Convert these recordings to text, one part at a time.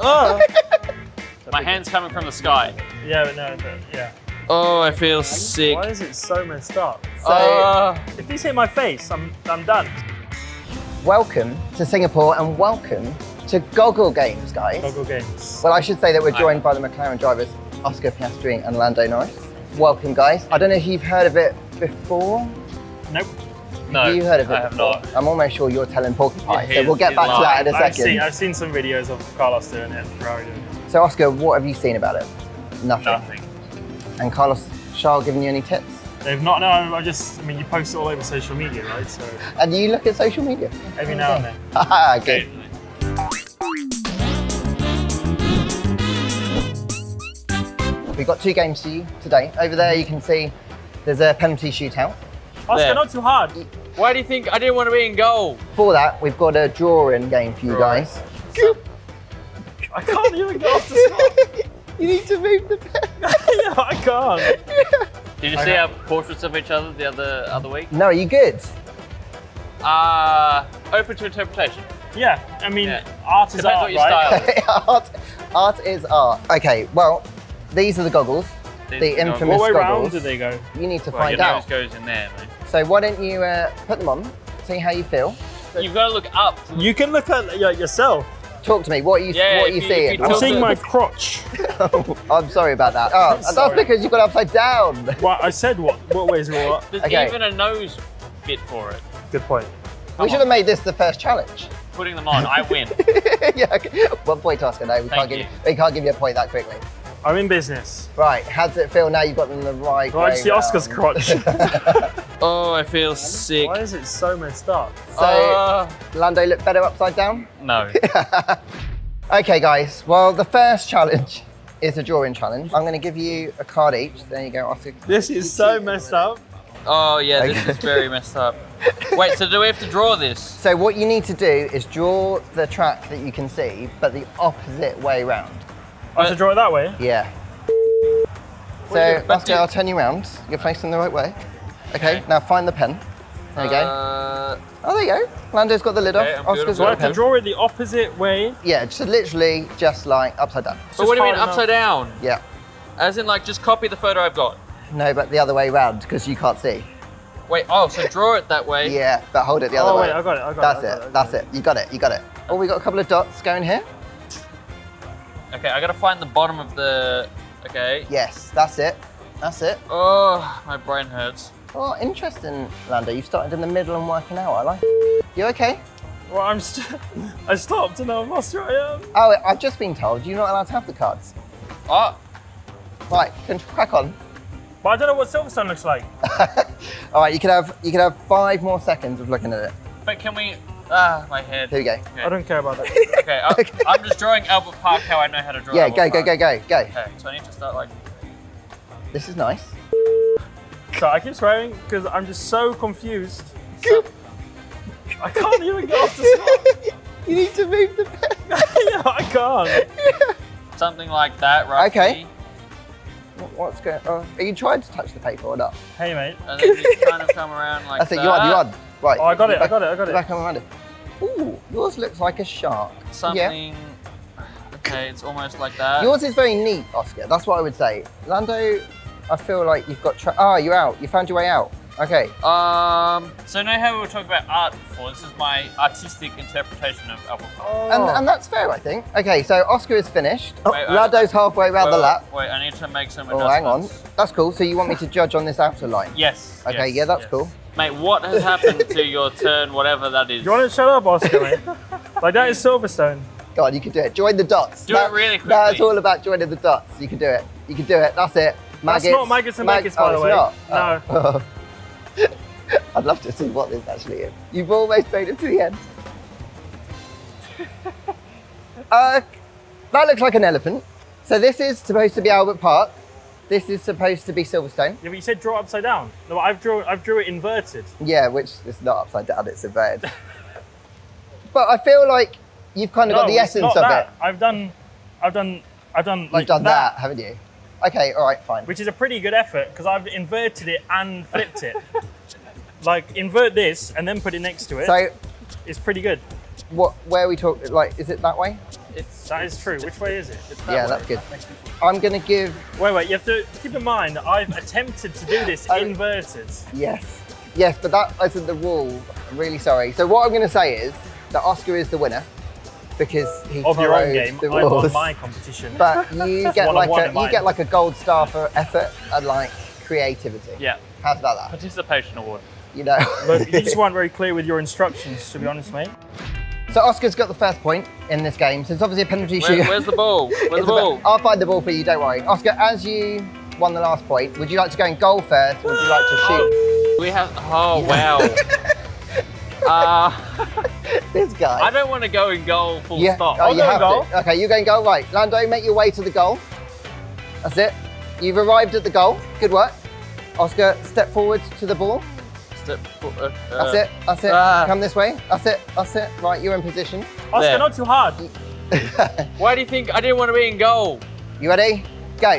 Oh. My hand's coming from the sky. yeah, but no, but yeah. Oh, I feel sick. Why is it so messed up? So, Uh, If these hit my face, I'm I'm done. welcome to Singapore and welcome to Goggle Games, guys. Goggle games. Well, I should say that we're joined by the McLaren drivers, Oscar Piastri and Lando Norris. Welcome, guys. I don't know if you've heard of it before. Nope. No, you heard of it I have before? not. I'm almost sure you're telling Porcupine, Yeah, so we'll get back to that in a I've second. seen I've seen some videos of Carlos doing it Ferrari doing it. So, Oscar, what have you seen about it? Nothing. Nothing. And Carlos, Charles giving you any tips? They've not. No, I just. I mean, you post it all over social media, right? So And do you look at social media? every now and then. Haha, good. We've got two games for you today. Over there, you can see there's a penalty shootout. Oscar, There. not too hard. Why do you think I didn't want to be in goal? For that, we've got a drawing game for you Drawing. guys. I can't even go off the spot. You need to move the pen. yeah, I can't. Did you see our portraits of each other the other other week? No, are you good? Uh, open to interpretation. Yeah, I mean, Yeah. art is Depends art, what your right? style art, art is art. Okay, well, these are the goggles. These the are the goggles. infamous What way round goggles. do they go? You need to Well, find your out. nose goes in there, mate. So why don't you uh, put them on, see how you feel. You've got to look up. You can look at y- yourself. Talk to me. What are you? Yeah, what are you you- seeing? you I'm seeing my crotch. I'm sorry about that. Oh, that's because you've got upside down. Well, I said what? What way is what? There's Okay. even a nose bit for it. Good point. we should have made this the first challenge. Putting them on, I win. yeah. Okay. One point, Oscar. No, we can't Thank give we can't give you a point that quickly. I'm in business. Right. How does it feel now? You've got them the right Well, I way see Oscar's crotch. Oh, I feel sick. Why is it so messed up? So Uh, Lando look better upside down. no. Okay, guys. Well, the first challenge is a drawing challenge. I'm going to give you a card each. There you go, Oscar. This is so messed up. Oh yeah, this is very messed up. Wait, so do we have to draw this? So what you need to do is draw the track that you can see, but the opposite way round. I have to draw it that way. Yeah. So, But Oscar, I'll turn you around. You're facing the right way. Okay, Okay. now find the pen. There you go. Uh, Oh, there you go. Lando's got the lid Okay, off. I'm good, Oscar's So I got have the to pen. draw it the opposite way. Yeah, just literally just like upside down. but what do you mean hard upside down? Yeah. As in like just copy the photo I've got. No, but the other way round because you can't see. Wait, oh, so draw it that way. Yeah, but hold it the other Oh, way. wait, I got it, I got That's it, I got it. it, I it. You got it. You got it. Oh, we got a couple of dots going here. Okay, I gotta find the bottom of the. Okay. Yes, that's it. That's it. Oh, my brain hurts. Oh, interesting, Lando. You started in the middle and working out. I like. it. You okay? Well, I'm st- I stopped and I've lost where I am. Oh, I've just been told you're not allowed to have the cards. Oh, Right, can crack on. But I don't know what Silverstone looks like. All right, you can have you can have five more seconds of looking at it. but can we? Ah, my head. Here we go. Okay. I don't care about that. Okay, I, I'm just drawing Albert Park how I know how to draw. Yeah, Albert go, go, go, go, go. Okay, so I need to start like. This is nice. So I keep swearing because I'm just so confused. I can't even get off the spot. you need to move the pen. yeah, I can't. Something like that, right? Okay. What's going? on? Uh, are you trying to touch the paper or not? Hey, mate. And then you kind of come around like That's it. that. You're on. You're on. Right. Oh, I got it, I got it, I got it. Back on around it. Ooh, yours looks like a shark. Yeah. Something. Okay, it's almost like that. Yours is very neat, Oscar. That's what I would say. Lando, I feel like you've got. Tra- ah, you're out. You found your way out. Okay. Um. So know how we were talking about art before? This is my artistic interpretation of Albert Park. Oh. And, and that's fair, I think. Okay, so Oscar is finished. Oh, Wait, I- halfway around the lap. Wait, I need to make some Oh, hang on. That's cool. So you want me to judge on this outer line? Yes. Okay, yes, yeah, that's yes. cool. Mate, what has happened to your turn, whatever that is? Do you want to shut up, Oscar, mate? like, that is Silverstone. God, you can do it. Join the dots. Do it really Now it's quickly. all about joining the dots. You can do it. You can do it. That's it. Maggots. That's not maggots and Mag- maggots, by oh, the it's way. Not? Oh. I'd love to see what this actually is. You've almost made it to the end. uh, that looks like an elephant. So this is supposed to be Albert Park. This is supposed to be Silverstone. Yeah, but you said draw it upside down. No, I've drawn. I've drew it inverted. Yeah, which is not upside down, it's inverted. but I feel like you've kind of got No, the it's essence not of that. it. I've done, I've done, I've done like You've done that. haven't you? Okay, all right, fine. which is a pretty good effort because I've inverted it and flipped it. like invert this and then put it next to it. So it's pretty good. what where we talk like is it that way? It's That is true. Which way is it? It's that yeah, way. that's good. I'm gonna give Wait, wait. You have to keep in mind that I've attempted to do this Oh. inverted. yes. Yes, but that isn't the rule. I'm really sorry. So what I'm gonna say is that Oscar is the winner because he Of your own game, the I won my competition. But you get like a you mine. get like a gold star for effort and like creativity. yeah, How's about that? participation award. You know. But you just weren't very clear with your instructions, to be honest, mate. so Oscar's got the first point in this game. So it's obviously a penalty Where, shoot. where's the ball? Where's the ball? bit- I'll find the ball for you. Don't worry. Oscar, as you won the last point, would you like to go in goal first, or would you like to shoot? We have. Oh wow. uh, This guy. I don't want to go in goal full Yeah. stop. Oh, I'll you go in have goal. to. Okay, you're going goal. Right, Lando, make your way to the goal. That's it. You've arrived at the goal. Good work. Oscar, step forward to the ball. Step forward. uh, That's uh, it. That's it. ah. Come this way. That's it. That's it. Right, you're in position. Oscar, There. not too hard. Why do you think I didn't want to be in goal? You ready? Go.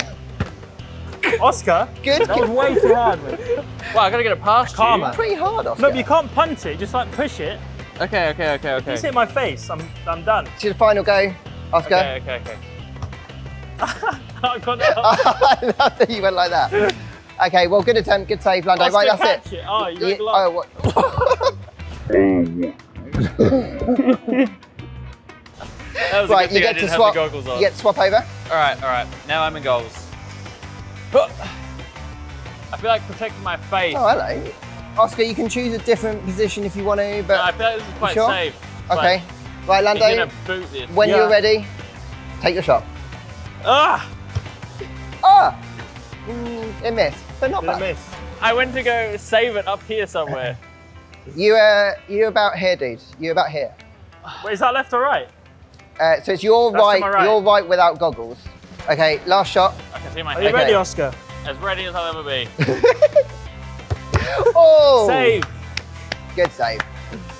Oscar, Good. that was way too hard, mate. Well, I gotta get it past Karma. you. Pretty hard, Oscar. No, but you can't punt it. Just like push it. Okay, okay, okay, If you okay. hit my face, I'm, I'm done. To the final go, Oscar. Okay, okay, okay. I got it. I love that you went like that. Okay, well, good attempt, good save, Lando. Oscar, right, that's catch it. it. Oh, you got Yeah, oh, what? That was a right, good you thing get to didn't swap. have on. You get to swap over. All right, all right. Now I'm in goals. Huh. I feel like protecting my face. Oh, hello. Oscar, you can choose a different position if you want to, No, I but feel like this is quite sure? safe. okay. Right, Like, you're Lando, gonna boot this. when Yeah. you're ready, take your shot. Ah! Ah! Mm, it missed, but not Did I bad. miss? I went to go save it up here somewhere. You, uh, you about here, dude. You're about here. Wait, is that left or right? Uh, so it's your That's right, right. Your right without goggles. Okay, last shot. I can see my Are you head. ready, Oscar? As ready as I'll ever be. Oh! Save. Good save.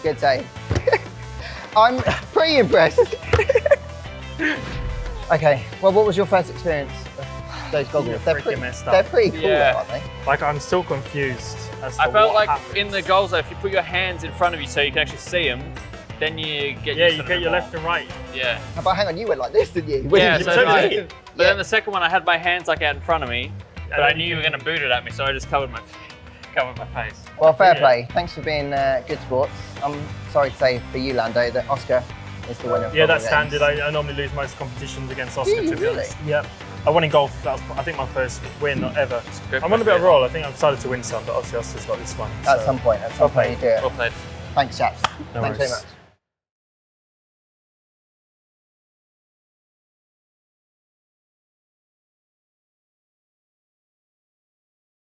Good save. I'm pretty impressed. okay, well, what was your first experience of those goggles? You're They're pretty, messed up. they're pretty cool, Yeah. aren't they? Like, I'm still confused as to I felt what like happened. in the goals though, if you put your hands in front of you so you can actually see them, then you get Yeah, used you get your left and right. Yeah. But hang on, you went like this, didn't you? Yeah, you so so like- did But Yeah. then the second one, I had my hands like out in front of me, but I knew you were going to boot it at me, so I just covered my covered my face. Well, fair Yeah. play. Thanks for being uh, good sports. I'm sorry to say for you, Lando, that Oscar is the winner. Yeah, that's standard. I, I normally lose most competitions against Oscar, you to be really? honest. Yep. I won in golf. That was, I think, my first win ever. I'm on a bit of a roll. I think I've started to win some, but obviously Oscar's got this one. At so- some point, at some point you do it. Well played. Thanks, chaps. No Thanks very worries. much.